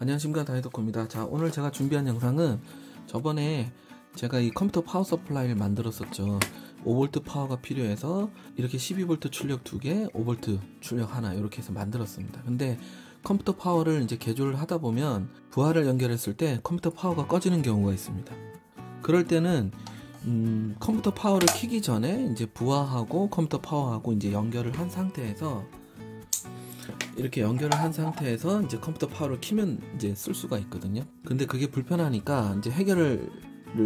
안녕하십니까 다이도코입니다. 자 오늘 제가 준비한 영상은 저번에 제가 이 컴퓨터 power supply를 만들었었죠. 5V 파워가 필요해서 이렇게 12V 출력 2개, 5V 출력 하나 이렇게 해서 만들었습니다. 근데 컴퓨터 파워를 이제 개조를 하다 보면 부하를 연결했을 때 컴퓨터 파워가 꺼지는 경우가 있습니다. 그럴 때는 음, 컴퓨터 파워를 키기 전에 이제 부하하고 컴퓨터 파워하고 이제 연결을 한 상태에서 이렇게 연결을 한 상태에서 이제 컴퓨터 파워를 키면 이제 쓸 수가 있거든요. 근데 그게 불편하니까 이제 해결을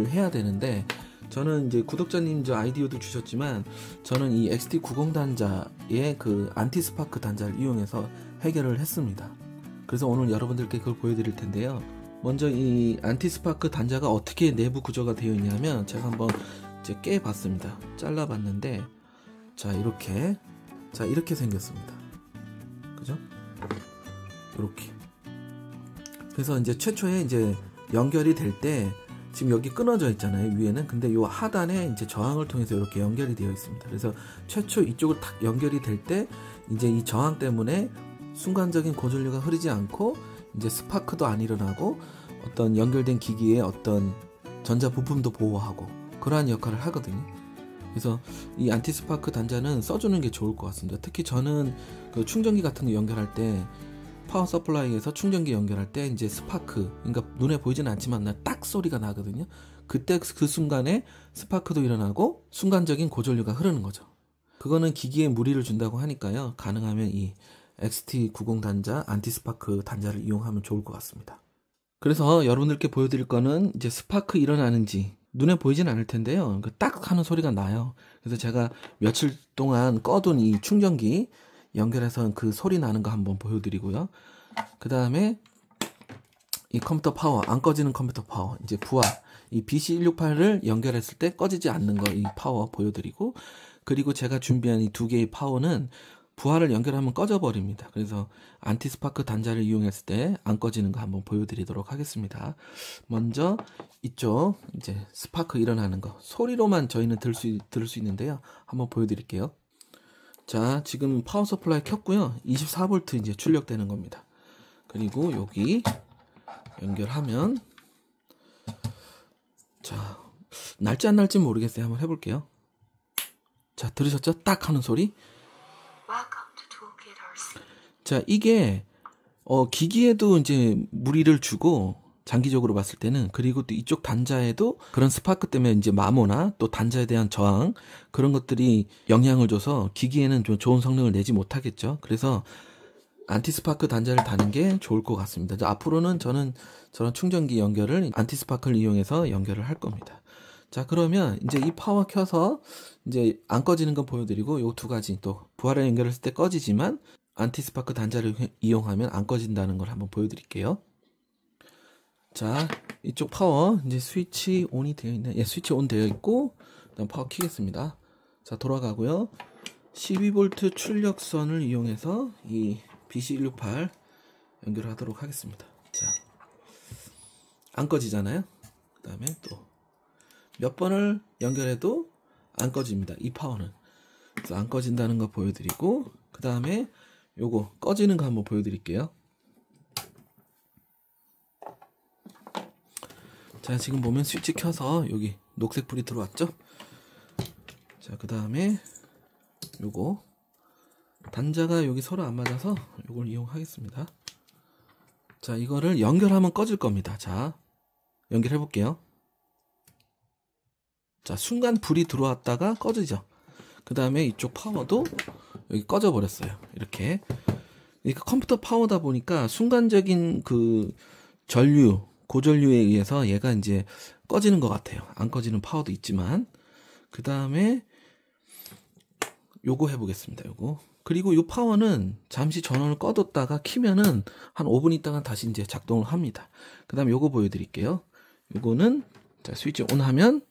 해야 되는데 저는 이제 구독자님 저 아이디어도 주셨지만 저는 이 XT90 단자의 그 anti-spark 단자를 이용해서 해결을 했습니다. 그래서 오늘 여러분들께 그걸 보여드릴 텐데요. 먼저 이 anti-spark 단자가 어떻게 내부 구조가 되어 있냐면 제가 한번 이제 깨봤습니다. 잘라봤는데 자 이렇게 자 이렇게 생겼습니다. 그죠? 이렇게. 그래서 이제 최초에 이제 연결이 될 때 지금 여기 끊어져 있잖아요 위에는 근데 이 하단에 이제 저항을 통해서 이렇게 연결이 되어 있습니다 그래서 최초 이쪽을 탁 연결이 될 때 이제 이 저항 때문에 순간적인 고전류가 흐르지 않고 이제 스파크도 안 일어나고 어떤 연결된 기기의 어떤 전자 부품도 보호하고 그러한 역할을 하거든요. 그래서 이 anti-spark 단자는 써주는 게 좋을 것 같습니다. 특히 저는 그 충전기 같은 거 연결할 때 power supply에서 충전기 연결할 때 이제 스파크 그러니까 눈에 보이지는 않지만 딱 소리가 나거든요. 그때 그 순간에 스파크도 일어나고 순간적인 고전류가 흐르는 거죠. 그거는 기기에 무리를 준다고 하니까요. 가능하면 이 XT90 단자 anti-spark 단자를 이용하면 좋을 것 같습니다. 그래서 여러분들께 보여드릴 거는 이제 스파크 일어나는지 눈에 보이진 않을 텐데요. 그딱 하는 소리가 나요. 그래서 제가 며칠 동안 꺼둔 이 충전기 연결해서 그 소리 나는 거 한번 보여드리고요. 그 다음에 이 컴퓨터 파워, 안 꺼지는 컴퓨터 파워, 이제 부하, 이 BC168을 연결했을 때 꺼지지 않는 거 이 파워 보여드리고, 그리고 제가 준비한 이 두 개의 파워는 부하를 연결하면 꺼져버립니다. 그래서 안티스파크 단자를 이용했을 때 안 꺼지는 거 한번 보여드리도록 하겠습니다. 먼저 이쪽 이제 스파크 일어나는 거 소리로만 저희는 들 수, 들을 수 있는데요. 한번 보여드릴게요. 자, 지금 power supply 켰고요. 24V 이제 출력되는 겁니다. 그리고 여기 연결하면 자, 날지 안 날지 모르겠어요. 한번 해볼게요. 자, 들으셨죠? 딱 하는 소리. 자, 이게 어, 기기에도 이제 무리를 주고 장기적으로 봤을 때는 그리고 또 이쪽 단자에도 그런 스파크 때문에 이제 마모나 또 단자에 대한 저항 그런 것들이 영향을 줘서 기기에는 좀 좋은 성능을 내지 못하겠죠. 그래서 안티스파크 단자를 다는 게 좋을 것 같습니다. 앞으로는 저는 저런 충전기 연결을 안티스파크를 이용해서 연결을 할 겁니다. 자, 그러면 이제 이 파워 켜서 이제 안 꺼지는 건 보여드리고 요 두 가지 또 부하를 연결했을 때 꺼지지만 안티스파크 단자를 이용하면 안 꺼진다는 걸 한번 보여드릴게요. 자, 이쪽 파워 이제 스위치 on이 되어 있네. 예, 스위치 on 되어 있고 그다음 파워 키겠습니다. 자, 돌아가고요. 12V 출력선을 이용해서 이 BC168 연결하도록 하겠습니다. 자, 안 꺼지잖아요. 그 다음에 또 몇 번을 연결해도 안 꺼집니다. 이 파워는. 그래서 안 꺼진다는 거 보여드리고 그 다음에 요거 꺼지는 거 한번 보여드릴게요. 자 지금 보면 스위치 켜서 여기 녹색 불이 들어왔죠? 자 그 다음에 요거 단자가 여기 서로 안 맞아서 요걸 이용하겠습니다. 자 이거를 연결하면 꺼질 겁니다. 자 연결해 볼게요. 자 순간 불이 들어왔다가 꺼지죠. 그 다음에 이쪽 파워도 여기 꺼져 버렸어요. 이렇게. 그러니까 컴퓨터 파워다 보니까 순간적인 그 전류, 고전류에 의해서 얘가 이제 꺼지는 것 같아요. 안 꺼지는 파워도 있지만. 그 다음에 요거 해보겠습니다. 요거. 그리고 요 파워는 잠시 전원을 꺼뒀다가 키면은 한 5분 있다가 다시 이제 작동을 합니다. 그 다음에 요거 보여드릴게요. 요거는 자 스위치 온 하면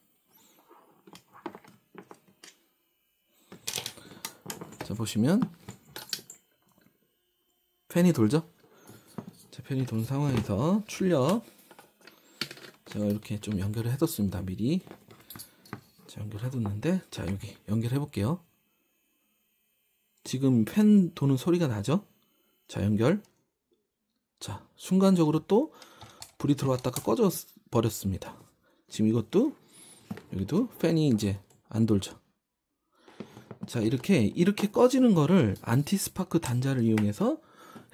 자 보시면 팬이 돌죠? 자 팬이 도는 상황에서 출력 제가 이렇게 좀 연결을 해뒀습니다 미리 자 연결해뒀는데 자 여기 연결해 볼게요 지금 팬 도는 소리가 나죠? 자 연결 자, 순간적으로 또 불이 들어왔다가 꺼져 버렸습니다. 지금 이것도 여기도 팬이 이제 안 돌죠. 자, 이렇게 이렇게 꺼지는 거를 안티스파크 단자를 이용해서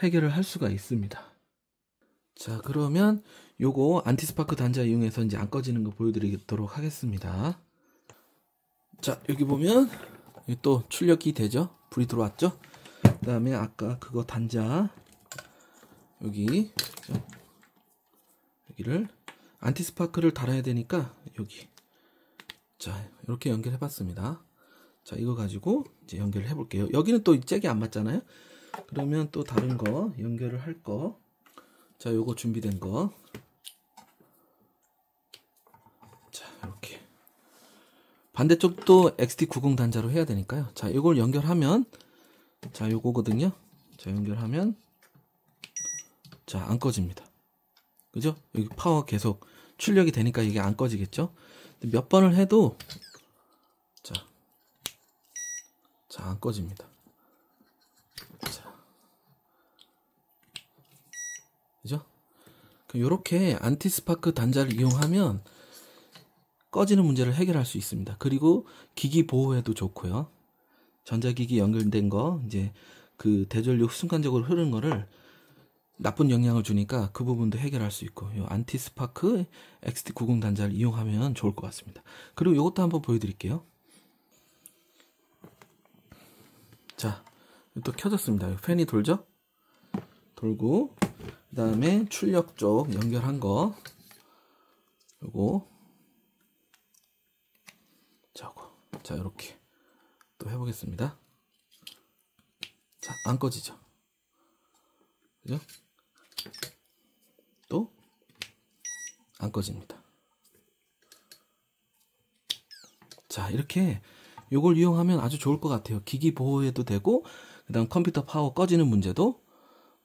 해결을 할 수가 있습니다. 자, 그러면 요거 안티스파크 단자 이용해서 이제 안 꺼지는 거 보여드리도록 하겠습니다. 자, 여기 보면 또 출력이 되죠? 불이 들어왔죠? 그 다음에 아까 그거 단자 여기 여기를 안티스파크를 달아야 되니까 여기 자 이렇게 연결해 봤습니다 자 이거 가지고 이제 연결을 해 볼게요. 여기는 또 잭이 안 맞잖아요? 그러면 또 다른 거 연결을 할 거. 자 요거 준비된 거. 자 이렇게. 반대쪽도 XT90 단자로 해야 되니까요. 자 이걸 연결하면 자 요거거든요. 자 연결하면 자 안 꺼집니다. 그죠? 여기 파워 계속 출력이 되니까 이게 안 꺼지겠죠? 몇 번을 해도 자, 자, 안 꺼집니다. 자. 그죠? 이렇게 안티스파크 단자를 이용하면 꺼지는 문제를 해결할 수 있습니다. 그리고 기기 보호에도 좋고요. 전자기기 연결된 거 이제 그 대전류 순간적으로 흐르는 거를 나쁜 영향을 주니까 그 부분도 해결할 수 있고 요 안티스파크 XT90 단자를 이용하면 좋을 것 같습니다. 그리고 이것도 한번 보여드릴게요. 자, 또 켜졌습니다. 팬이 돌죠? 돌고 그 다음에 출력 쪽 연결한 거 요거 자, 자 이렇게 또 해보겠습니다. 자, 안 꺼지죠? 그죠? 또 안 꺼집니다. 자, 이렇게 요걸 이용하면 아주 좋을 것 같아요. 기기 보호에도 되고, 그 다음 컴퓨터 파워 꺼지는 문제도,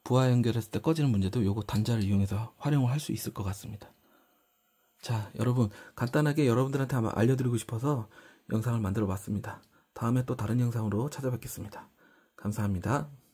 부하 연결했을 때 꺼지는 문제도 요거 단자를 이용해서 활용을 할 수 있을 것 같습니다. 자, 여러분, 간단하게 여러분들한테 한번 알려드리고 싶어서 영상을 만들어 봤습니다. 다음에 또 다른 영상으로 찾아뵙겠습니다. 감사합니다.